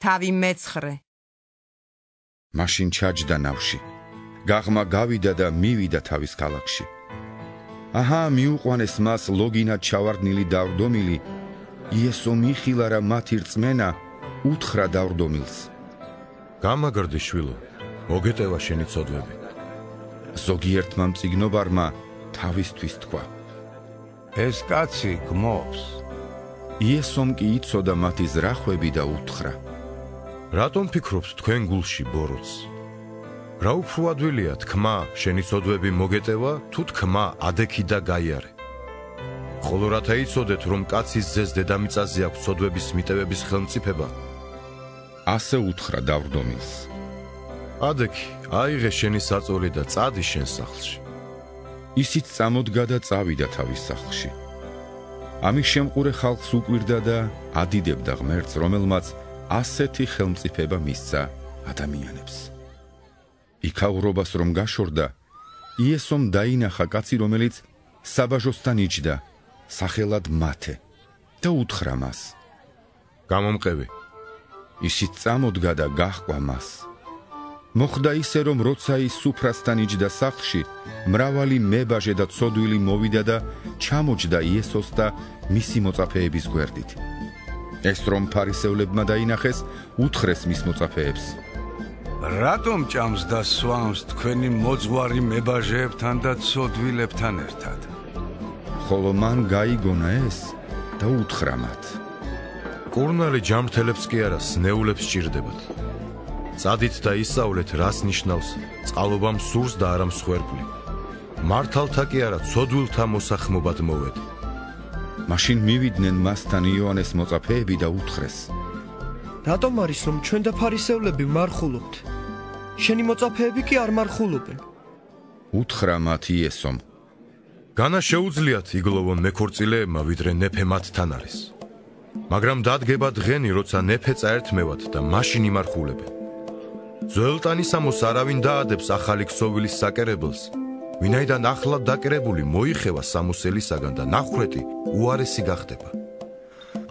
თავი მეცხრე. მაშინ ჩაჯდა ნავში. გაღმა გავიდა და მივიდა თავის ქალაქში. აჰა, მიუყვანეს მას ლოგინა ჩავარდნილი დავრდომილი. იესო მიხილა რა მათი რწმენა უთხრა დავრდომილს. გამაგრდი შვილო, მოგეტევა შენი წოდვები. ზოგიერთმა მწიგნობარმა თავისთვის თქვა. ეს კაცი გმობს. იესომ კი იცოდა მათი ზრახვები და უთხრა: რატომ ფიქრობთ თქვენ გულში ბოროტს? რა უფრო ადვილია თქმა, შენი წოდვები მოგეტევა, თუ თქმა ადექი და გაიარე? ხოლო რათა იცოდეთ, რომ კაცის ძეს დედამიწაზე აქვს წოდვების მიტევების ხელმწიფება? ასე უთხრა დავრდომილს. ადექი, აიღე შენი საწოლი და წადი შენ სახლში. ისიც წამოდგა და წავიდა თავის სახლში. ამის შემყურე ხალხს უკვირდა და ადიდებდა ღმერთს, რომელმაც ასეთი ხელმწიფება მისცა ადამიანებს. იქაურობას რომ გაშორდა, იესომ დაინახა კაცი, რომელიც საბაჟოსთან იჯდა, სახელად მათე და უთხრა მას: "გამომყევი." ისიც წამოდგა და გაჰყვა მას. მოხდა ისე, რომ როცა ის სუფრასთან იჯდა სახლში, მრავალი მებაჟე და ცოდვილი მოვიდა და ჩამოჯდა იესოს და მისი მოწაფეების გვერდით. ეს რომ ფარისევლებმა დაინახეს, უთხრეს მის მოწაფეებს: რატომ ჭამს და სვამს თქვენი მოძღვარი მებაჟეებთან და ცოდვილებთან ერთად? ხოლო მან გაიგონა ეს და უთხრა მათ: კურნალი ჯამრთელებს კი არა, სნეულებს ჭირდებათ. წადით და ისწავლეთ, რას ნიშნავს წყალობამ სურს და არა მსხვერპლი. მართალთა კი არა, ცოდვილთა მოსახმობად მოვედი. მაშინ მივიდნენ მასთან იოანეს მოწაფეები და უთხრეს: რატომ არის რომ ჩვენ და ფარისევლები მარხულობთ? შენი მოწაფეები კი არ მარხულობენ. უთხრა მათ იესომ: განა შეუძლიათ იგლოვონ მეკორწილეებმა ვიდრე ნეფე მათთან არის. მაგრამ დადგება დღენი, როცა ნეფე წაერთმევათ და მაშინ იმარხულებენ. ძველტანისამოს არავინ დაადებს ახალი ქსოვილის საკერებელს. ვინაიდან ახლად დაკრებული მოიხევა სამოსელისაგან და ნახრეტი უარესი გახდება.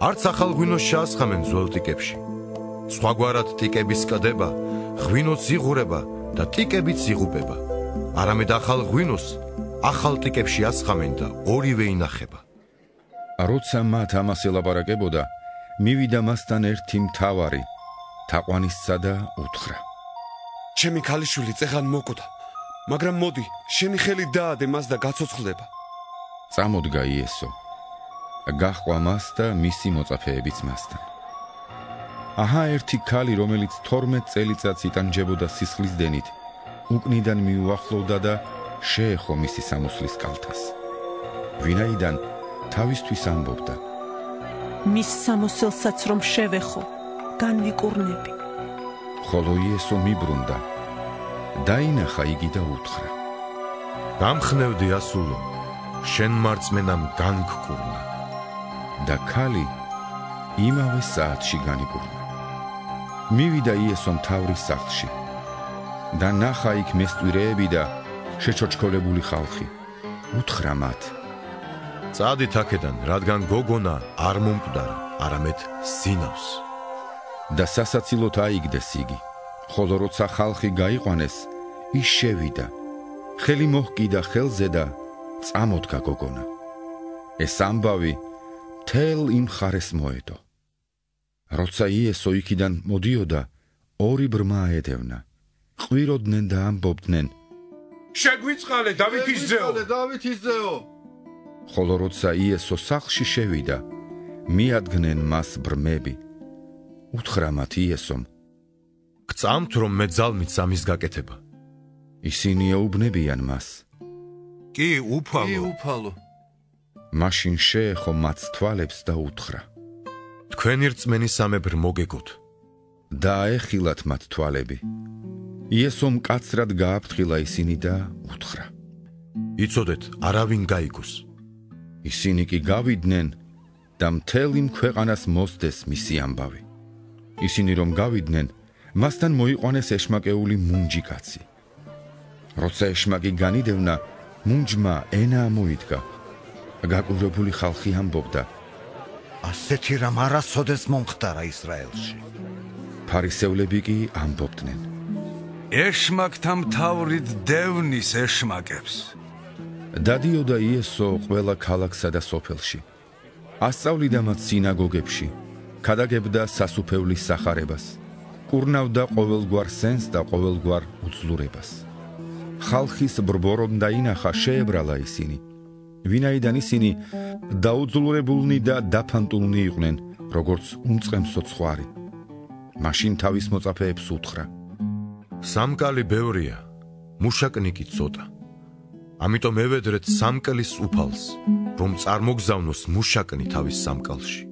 არც ახალ ღვინოს შეასხამენ ძველ ტიკებში. სხვაგვარად ტიკების კდება, ღვინოც იღურება და ტიკებიც იღუპება. არამედ ახალ ღვინოს ახალ ტიკებში ასხამენ და ორივე ინახება. როცა მათ ამას ელაპარაკებოდა, მივიდა მასთან ერთი მთავარი, თაყვანისცა და უთხრა: ჩემი ქალიშვილი წეღან მოკვდა. მაგრამ მოდი, შენი ხელი დაადე მას და გაცოცხლდება. წამოდგა იესო. გაჰყვა მას და მისი მოწაფეებიც მასთან. აჰა ერთი ქალი, რომელიც 12 წელიწადს იტანჯებოდა სისხლის დენით, უკნიდან მიუახლოვდა და შეეხო მისი სამოსლის კალთას. ვინაიდან თავისთვის ამბობდა: მის სამოსელსაც რომ შევეხო, განვიკურნები. ხოლო იესო მიბრუნდა დაინახა იგი და უთხრა: "გამხნევდი ასულო, შენ მარწმენამ განგკურნა." და ქალი იმავე საათში განიკურნა. მივიდა იესო მთავრის სახლში და ნახა იქ მესტვირეები და შეჩოჩქოლებული ხალხი. უთხრა მათ: "წადით აქედან, რადგან გოგონა არ მომკვდარა, არამედ სინავს." და სასაცილოდ აიგდეს იგი. ხოლო როცა ხალხი გაიყვანეს, ის შევიდა. ხელი მოჰკიდა ხელზე და წამოდგა გოგონა. ეს ამბავი თელ იმ ხარეს მოედო. როცა იესო იქიდან მოდიოდა, ორი ბრმა ედევნა. ყვიროდნენ და ამბობდნენ: შეგვიწყალე დავითის ძეო! დავითის ძეო! ხოლო როცა იესო სახლში შევიდა, მიადგნენ მას ბრმები. უთხრა მათ იესომ: გწამთ რომ მე ძალმით სამის გაკეთება. ისინი ეუბნებიან მას. კი, უფალო. კი, უფალო. მაშინ შეეხო მათ თვალებს და უთხრა: თქვენი რწმენისამებრ მოგეგოთ. და აეხილათ მათ თვალები. იესომ კაცრად გააფრთხილა ისინი და უთხრა: იცოდეთ, არავინ გაიგოს. ისინი კი გავიდნენ და მთელი ქვეყანას მოსდეს მისი ამბავი. ისინი რომ გავიდნენ, მასთან მოიყვანეს ეშმაკეული მუნჯი კაცი. როცა ეშმაკი განიდევნა, მუნჯმა ენა მოიდგა. გაკურებული ხალხი ამბობდა: ასეთი რამ არასოდეს მომხდარა ისრაელში. ფარისევლები კი ამბობდნენ: ეშმაკთა მთავრით დევნის ეშმაკებს. დადიოდა იესო ყველა ქალაქსა და სოფელში. ასწავლიდა მათ სინაგოგებში, ქადაგებდა სასუფევლის სახარებას, კურნავდა ყოველგვარ სენს და ყოველგვარ უძლურებას. ხალხის ბრბორომ დაინახა შეებრალა ისინი. ვინაიდან ისინი დაუძლურებულნი და დაფანტულნი იყვნენ, როგორც უმწყემსო ცხარი. მაშინ თავის მოწაფეებს უთხრა: სამკალი ბევრია, მუშაკნიკი ცოტა. ამიტომ ევედრეთ სამკლის უფალს, რომ წარმოგზავნოს მუშაკნი თავის სამკალში.